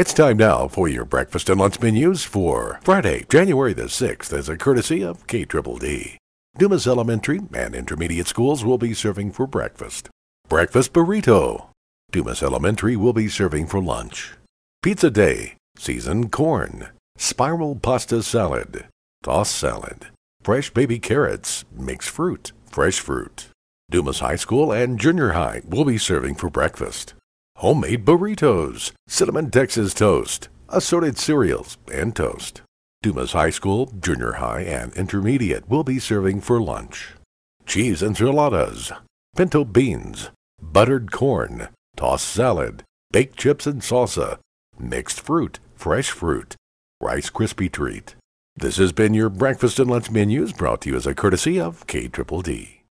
It's time now for your breakfast and lunch menus for Friday, January the 6th as a courtesy of K Triple D. Dumas Elementary and Intermediate Schools will be serving for breakfast. Breakfast burrito. Dumas Elementary will be serving for lunch. Pizza Day, seasoned corn, spiral pasta salad, tossed salad, fresh baby carrots, mixed fruit, fresh fruit. Dumas High School and Junior High will be serving for breakfast. Homemade burritos, cinnamon Texas toast, assorted cereals, and toast. Dumas High School, Junior High, and Intermediate will be serving for lunch. Cheese enchiladas, pinto beans, buttered corn, tossed salad, baked chips and salsa, mixed fruit, fresh fruit, Rice Krispie treat. This has been your breakfast and lunch menus brought to you as a courtesy of K Triple D.